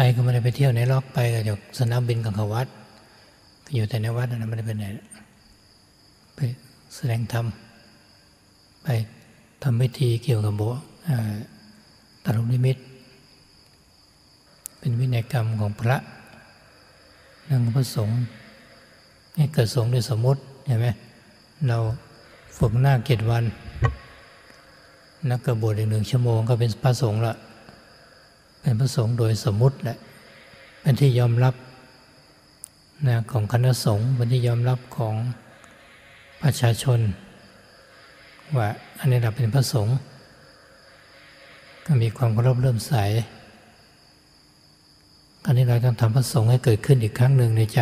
ไปก็ไม่ได้ไปเที่ยวในล็อกไปก็จากสนามบินกับขวัดก็อยู่แต่ในวัดนะไม่ได้ไปไหนไปแสดงธรรมไปทำพิธีเกี่ยวกับโบตรุนิมิต เป็นวินัยกรรมของพระนั่งพระสงฆ์ให้เกิดสงฆ์ด้วยสมมติเห็นไหมเราฝึกหน้าเกตวัน นักกระบวชอีกหนึ่งชั่วโมงก็เป็นพระสงฆ์ละ เป็นพระสงฆ์โดยสมมุติแหละ เป็นที่ยอมรับนะของคณะสงฆ์เป็นที่ยอมรับของประชาชน ว่าอันนี้เราเป็นพระสงฆ์ก็มีความเคารพเริ่มใสตอนนี้เราต้องทำพระสงฆ์ให้เกิดขึ้นอีกครั้งหนึ่งในใจ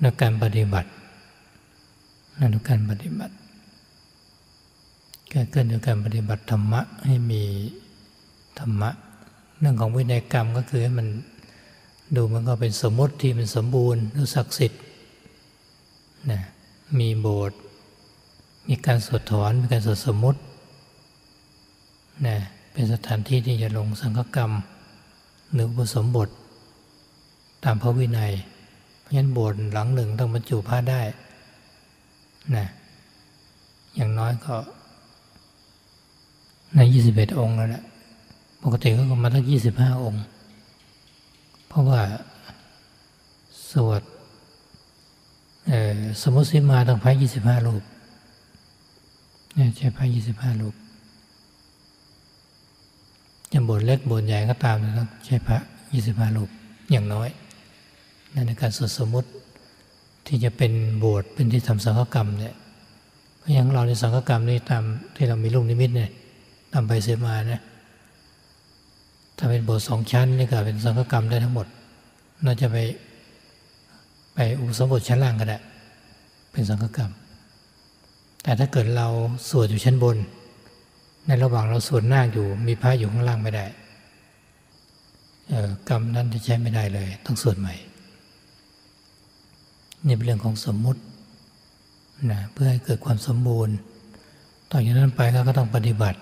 ในการปฏิบัติในการปฏิบัติเกิดขึ้นในการปฏิบัติธรรมะให้มีธรรมะ เรื่องของวินัยกรรมก็คือให้มันดูมันก็เป็นสมมติที่มันสมบูรณ์หรือศักดิ์สิทธิ์นะมีโบสถ์มีการสวดถอนมีการสวดสมมตินะเป็นสถานที่ที่จะลงสังฆกรรม หรืออุสมบท ตามพระวินัย เพราะฉะนั้นโบสถ์หลังหนึ่งต้องบรรจุพระได้นะอย่างน้อยก็ในยี่สิบเอ็ดองค์แล้วแหละ ปกติก็มาตั้งยี่สิบห้าองค์ เพราะว่าสวดสมุสิมาต้องพระยี่สิบห้ารูปเนี่ยใช้พระยี่สิบห้ารูปจะบทเล็กบทใหญ่ก็ตามต้องใช้พระยี่สิบห้ารูปอย่างน้อยในการสวดสมุติที่จะเป็นบสถ์เป็นที่ทำสังฆกรรมเนี่ยเพราะอย่างเราในสังฆกรรมนี่ตามที่เรามีลูกนิมิตเนี่ยตามไปเสมาเนะ ถ้าเป็นโบสถ์สองชั้นนี่ก็เป็นสังฆกรรมได้ทั้งหมด น่าจะไปไปอุปสมบทชั้นล่างก็ได้ เป็นสังฆกรรม แต่ถ้าเกิดเราสวดอยู่ชั้นบน ในระหว่างเราสวดนาคอยู่มีพระอยู่ข้างล่างไม่ได้กรรมนั้นจะใช้ไม่ได้เลย ต้องสวดใหม่ นี่เป็นเรื่องของสมมุตินะเพื่อให้เกิดความสมบูรณ์ ต่อจากนั้นไปก็ต้องปฏิบัติ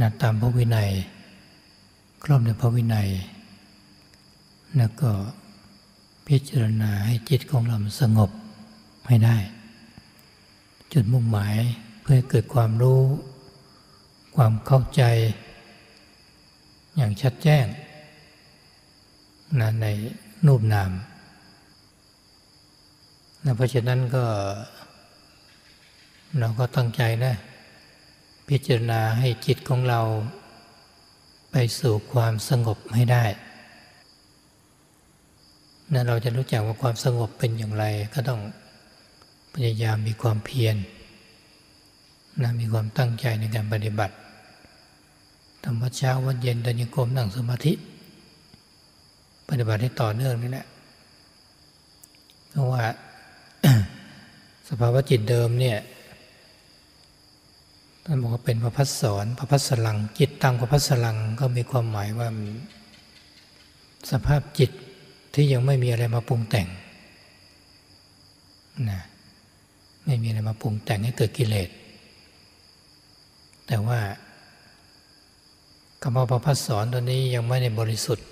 นะตามพระวินัย ครอบในพระวินัย แล้วก็พิจารณาให้จิตของเราสงบให้ได้ จุดมุ่งหมายเพื่อเกิดความรู้ ความเข้าใจ อย่างชัดแจ้งนะในนูปนามนะเพราะฉะนั้นก็ เราก็ตั้งใจนะ พิจารณาให้จิตของเรา ไปสู่ความสงบให้ได้นะเราจะรู้จักว่าความสงบเป็นอย่างไรก็ต้องพยายามมีความเพียรนะมีความตั้งใจในการปฏิบัติทำวัดเช้าวัดเย็นเดินโยกมนั่งสมาธิ ปฏิบัติให้ต่อเนื่องนี่แหละเพราะว่าสภาวะจิตเดิมเนี่ย ท่านบอกว่าเป็นพระพัสสอนพระพัสลัง จิตตังพระพัสลังก็มีความหมายว่าสภาพจิตที่ยังไม่มีอะไรมาปรุงแต่งนะไม่มีอะไรมาปรุงแต่งให้เกิดกิเลส แต่ว่ากรรมประพัสสอนตัวนี้ยังไม่ได้บริสุทธิ์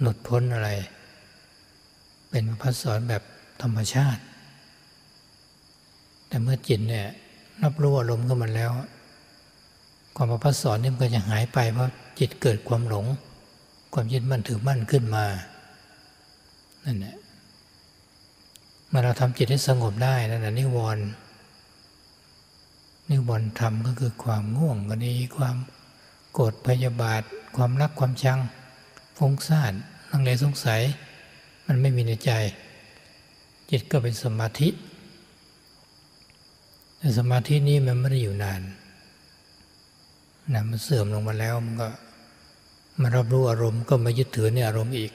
หลุดพ้นอะไร เป็นประพัสสอนแบบธรรมชาติ แต่เมื่อจิตเนี่ย รับรู้อารมณ์ขึ้นมาแล้ว ความประพัสสอนนี่มันก็จะหายไปเพราะจิตเกิดความหลง ความยึดมั่นถือมั่นขึ้นมานั่นแหละเมื่อเราทำจิตให้สงบได้นั่นแหละนิวรณ์นิวรณ์ธรรมก็คือความง่วงก็ดีความโกรธพยาบาท ความรักความชังฟุ้งซ่านลังเลสงสัย มันไม่มีในใจ จิตก็เป็นสมาธิ แต่สมาธินี้มันไม่ได้อยู่นานนะมันเสื่อมลงมาแล้วมันก็มารับรู้อารมณ์ก็มายึดถือในอารมณ์อีก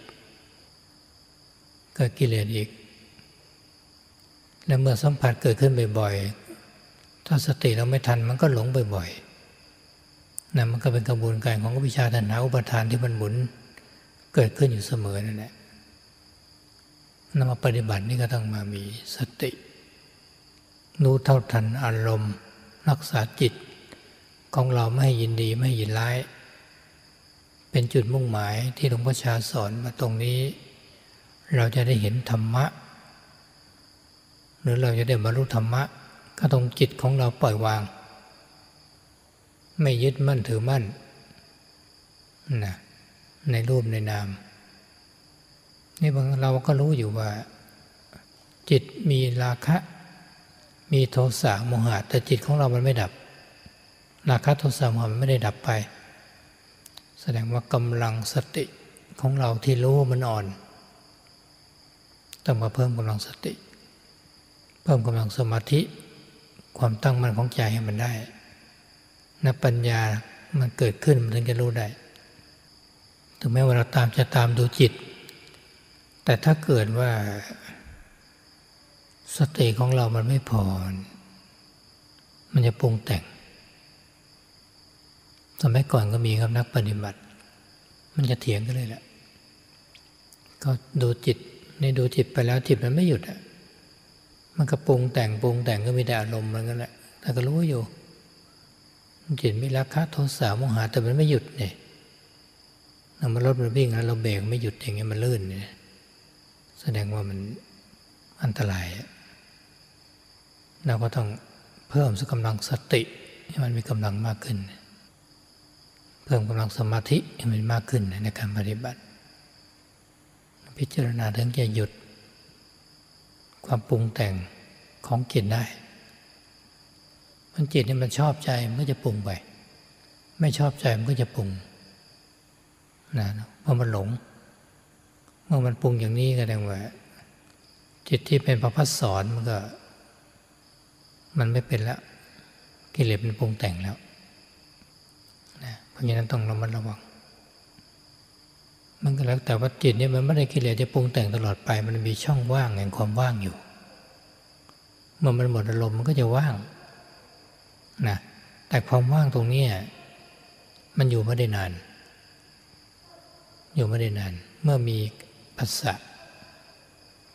ก็กิเลสอีก และเมื่อสัมผัสเกิดขึ้นบ่อยๆ ถ้าสติเราไม่ทันมันก็หลงบ่อยๆนะมันก็เป็นกระบวนการของวิชาทันหาอุปทานที่มันหมุนเกิดขึ้นอยู่เสมอนั่นแหละนำมาปฏิบัตินี่ก็ต้องมามีสติ รู้เท่าทันอารมณ์ รักษาจิต ของเราไม่ยินดีไม่ยินร้าย เป็นจุดมุ่งหมายที่หลวงพ่อชาสอนมาตรงนี้ เราจะได้เห็นธรรมะ หรือเราจะได้บรรลุธรรมะ ก็ตรงจิตของเราปล่อยวาง ไม่ยึดมั่นถือมั่นนะในรูปในนาม นี่บางเราก็รู้อยู่ว่า จิตมีราคะ มีโทสะโมหะแต่จิตของเรามันไม่ดับ ราคะโทสะโมหะมันไม่ได้ดับไป แสดงว่ากำลังสติของเราที่รู้มันอ่อนต้องมาเพิ่มกำลังสติ เพิ่มกำลังสมาธิ ความตั้งมั่นของใจให้มันได้นับปัญญามันเกิดขึ้นมันถึงจะรู้ได้ ถึงแม้ว่าเราตามจะตามดูจิต แต่ถ้าเกิดว่า สติของเรามันไม่พอ มันจะปรุงแต่ง สมัยก่อนก็มีครับนักปฏิบัติ มันจะเถียงกันเลยแหละ ก็ดูจิตในดูจิตไปแล้วจิตมันไม่หยุดอะ มันก็ปรุงแต่งปรุงแต่งก็มีแต่อารมณ์มันก็แหละ แต่ก็รู้อยู่ จิตมีราคะโทสะโมหะแต่มันไม่หยุดเนี่ยเรามารถมันวิ่งแล้วเราเบรกไม่หยุดอย่างเงี้ยมันลื่นเนี่ย แสดงว่ามันอันตราย เราก็ต้องเพิ่มสกำลังสติให้มันมีกำลังมากขึ้น เพิ่มกำลังสมาธิให้มันมากขึ้นในการปฏิบัติ พิจารณาถึงจะหยุด ความปรุงแต่งของจิตได้มันจิตนี่มันชอบใจมันก็จะปรุงไป ไม่ชอบใจมันก็จะปรุงนะเพราะมันหลง เมื่อมันปรุงอย่างนี้ก็แสดงว่าจิตที่เป็นพระพัฒสอนมันก็ มันไม่เป็นแล้วกิเลสมันปรุงแต่งแล้วนะเพราะฉะนั้นต้องระมัดระวัง มันก็แล้วแต่ว่าจิตนี่ยมันไม่ได้กิเลสจะปรุงแต่งตลอดไป มันมีช่องว่างแห่งความว่างอยู่ เมื่อมันหมดอารมณ์มันก็จะว่างนะแต่ความว่างตรงนี้มันอยู่ไม่ได้นาน อยู่ไม่ได้นาน เมื่อมีภาษะ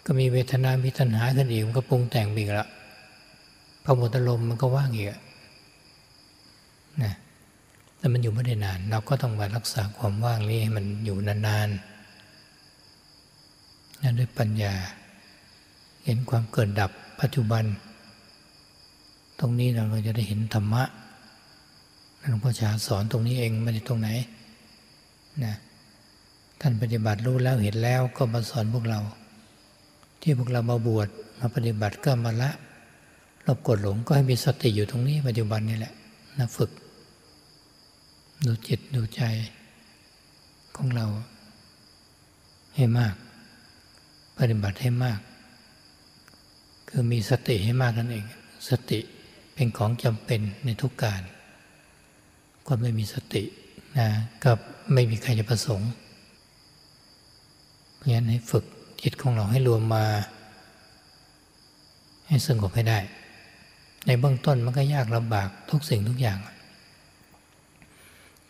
ก็มีเวทนา มีตัณหาขึ้นอีกมันก็ปรุงแต่งอีกแล้ว พอหมดอารมณ์มันก็ว่างอีกนะแต่มันอยู่ไม่ได้นาน เราก็ต้องมารักษาความว่างนี้ให้มันอยู่นานๆนั่นด้วยปัญญา เห็นความเกิดดับปัจจุบัน ตรงนี้เราจะได้เห็นธรรมะหลวงพ่อชาสอนตรงนี้เองไม่ได้ตรงไหนนะท่านปฏิบัติรู้แล้วเห็นแล้วก็มาสอนพวกเรา ที่พวกเรามาบวชมาปฏิบัติก็มาละ ลบกดหลงก็ให้มีสติอยู่ตรงนี้ปัจจุบันนี่แหละนะฝึก ดูจิตดูใจของเราให้มาก ปฏิบัติให้มาก คือมีสติให้มากนั่นเอง สติเป็นของจำเป็นในทุกการก็ไม่มีสตินะก็ไม่มีใครจะประสงค์เพราะฉะนั้นให้ฝึกจิตของเราให้รวมมา ให้สงบให้ได้ ในเบื้องต้นมันก็ยากลำบากทุกสิ่งทุกอย่าง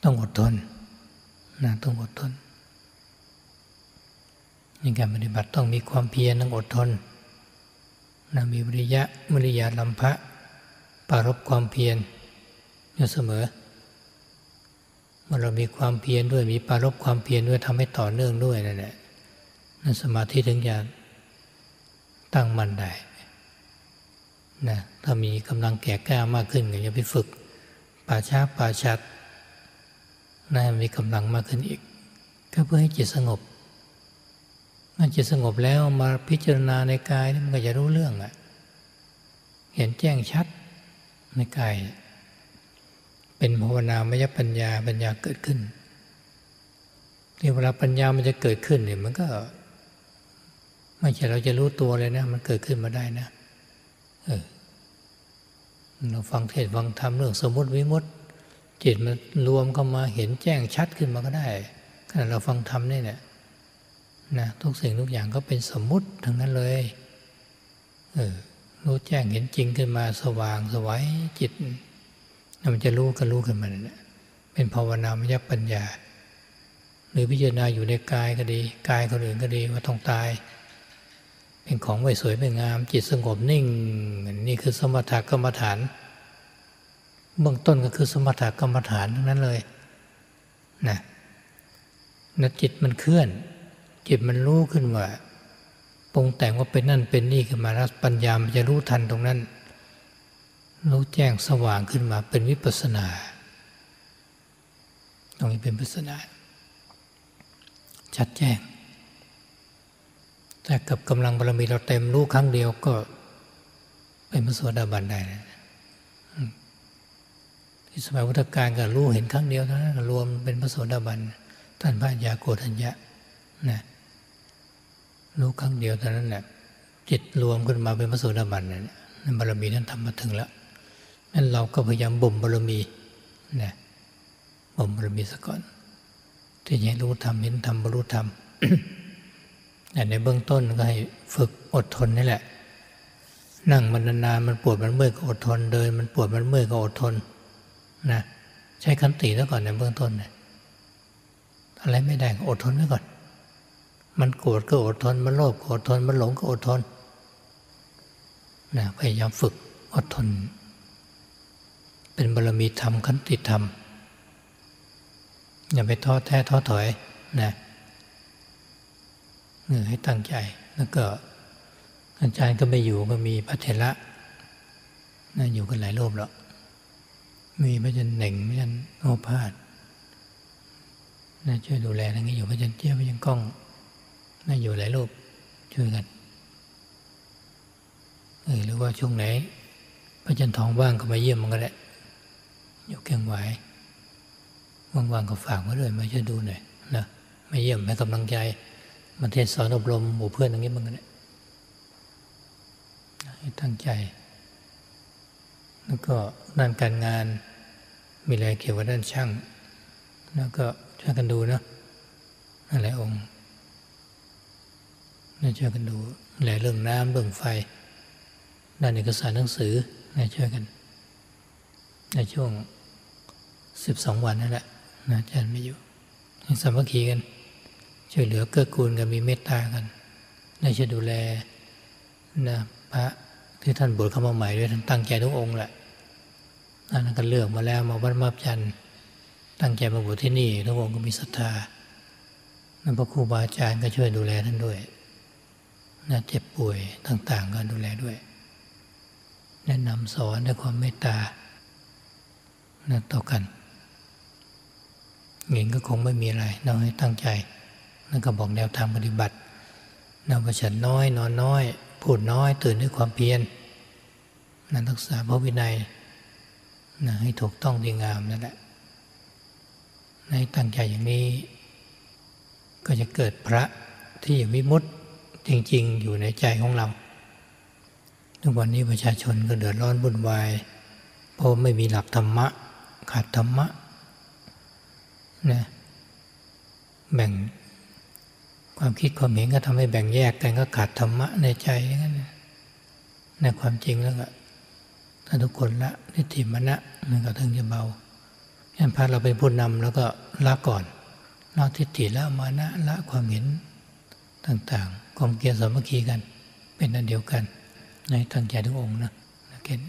ต้องอดทนนะต้องอดทนในการปฏิบัติต้องมีความเพียรต้องอดทนนะมีวิริยะวิริยะลำพะปารบความเพียรอยู่เสมอเมื่อเรามีความเพียรด้วยมีปารบความเพียรด้วยทำให้ต่อเนื่องด้วยนั่นแหละนั่นสมาธิถึงจะตั้งมั่นได้ นะถ้ามีกำลังแก่กล้ามากขึ้นก็จะไปฝึกป่าช้าป่าชัดนะมีกำลังมากขึ้นอีก ก็เพื่อให้จิตสงบเมื่อจิตสงบแล้วมาพิจารณาในกายมันก็จะรู้เรื่องอะเห็นแจ้งชัดในกาย เป็นภาวนามยปัญญาปัญญาเกิดขึ้นที่เวลาปัญญามันจะเกิดขึ้นเนี่ยมันก็ ไม่ใช่เราจะรู้ตัวเลยนะ มันเกิดขึ้นมาได้นะ เราฟังเทศฟังธรรมเรื่องสมมติวิมุตติจิตมันรวมเข้ามาเห็นแจ้งชัดขึ้นมาก็ได้ขณะเราฟังธรรมนี่แหละนะทุกสิ่งทุกอย่างก็เป็นสมมุติทั้งนั้นเลยเออรู้แจ้งเห็นจริงขึ้นมาสว่างสวัยจิต มันจะรู้ก็รู้ขึ้นมาเนี่ยเป็นภาวนามยปัญญา หรือพิจารณาอยู่ในกายก็ดี กายคนอื่นก็ดีว่าต้องตาย เป็นของไม่สวยไม่งาม จิตสงบนิ่ง นี่คือสมถกรรมฐาน เบื้องต้นก็คือสมถกรรมฐานทั้งนั้นเลยนะนะจิตมันเคลื่อน จิตมันรู้ขึ้นว่าปรุงแต่งว่าเป็นนั่นเป็นนี่ขึ้นมาแล้วปัญญามันจะรู้ทันตรงนั้น รู้แจ้งสว่างขึ้นมาเป็นวิปัสนา ตรงนี้เป็นวิปัสนา ชัดแจ้ง แต่กับกำลังบารมีเราเต็มรู้ครั้งเดียวก็เป็นพระโสดาบันได้นะที่สมัยพุทธกาลก็รู้เห็นครั้งเดียวเท่านั้นรวมเป็นพระโสดาบันท่านพระยาโกธัญญะนะรู้ครั้งเดียวเท่านั้นแหละจิตรวมขึ้นมาเป็นพระโสดาบันนั่นบารมีนั้นทำมาถึงแล้วนั่นเราก็พยายามบ่มบารมีนะบ่มบารมีซะก่อนที่จะรู้ธรรมเห็นธรรมบรรลุธรรม แต่ในเบื้องต้นก็ให้ฝึกอดทนนี่แหละ นั่งมันนานๆมันปวดมันเมื่อยก็อดทน เดิน มันปวดมันเมื่อยก็อดทนนะใช้คันติซะก่อนในเบื้องต้นนะอะไรไม่ได้ก็อดทนไว้ก่อน มันโกรธก็อดทน มันโลภก็อดทน มันหลงก็อดทนนะพยายามฝึกอดทน เป็นบารมีธรรมขันติธรรมอย่าไปท้อแท้ท้อถอยนะ ให้ตั้งใจ แล้วก็อาจารย์ก็ไม่อยู่ก็มีพระเถระนะอยู่กันหลายรูปแล้วมีพระจันเหน่งพระจันโอภาสนะช่วยดูแลทั้งนี้อยู่พระจันเจี้ยวพระจันก้องนะอยู่หลายรูปช่วยกันเออหรือว่าช่วงไหนพระจันทองว่างก็มาเยี่ยมมันก็ได้อยู่เกียงไหวว่างๆก็ฝากมาด้วยมาช่วยดูหน่อยนะมาเยี่ยมให้กำลังใจ มาเทศสอนอบรมหมู่เพื่อนตรงนี้มันก็ได้ให้ตั้งใจ แล้วก็ด้านการงานมีอะไรเกี่ยวกับด้านช่าง แล้วก็ช่วยกันดูนะอะไรองค์น่าช่วยกันดูหลายเรื่องน้ำเรื่องไฟ ด้านเอกสารหนังสือน่าช่วยกัน ในช่วงสิบสองวันนั่นแหละอาจารย์ไม่อยู่สามัคคีกัน ช่วยเหลือเกื้อกูลกันมีเมตตากันน่าจะดูแลนะพระที่ท่านบวชเข้ามาใหม่ด้วยท่านตั้งใจทุกองค์แหละท่นก็เลือกมาแล้วมาวัดมาบจันตั้งใจมาบวชที่นี่ทุกองค์ก็มีศรัทธานั้นพระครูบาอาจารย์ก็ช่วยดูแลท่านด้วยนะเจ็บป่วยต่าง ๆ ก็ดูแลด้วย แนะนำสอนด้วยความเมตตานะต่อกันเงินก็คงไม่มีอะไรเราให้ตั้งใจ นั่นก็บอกแนวทางปฏิบัตินำประชันน้อย นอนน้อย พูดน้อย ตื่นด้วยความเพียรนั่นรักษาพระวินัยนะให้ถูกต้องดีงามนั่นแหละในตั้งใจอย่างนี้ ก็จะเกิดพระที่วิมุตติจริง ๆ อยู่ในใจของเรา ทุกวันนี้ประชาชนก็เดือดร้อนวุ่นวาย เพราะไม่มีหลักธรรมะ ขาดธรรมะนะแบ่ง ความคิดความเห็นก็ทำให้แบ่งแยกกันก็ขาดธรรมะในใจอย่างนั้นในความจริงแล้วก็ถ้าทุกคนละนิติมณะมันก็ถึงจะเบายันพระเราเป็นผู้นำแล้วก็ละก่อนละทิฏฐิละมานะละความเห็นต่างๆ ความเกียรติสามัคคีกัน เป็นอันเดียวกัน ในตั้งใจทุกองค์นะนะเกณฑ์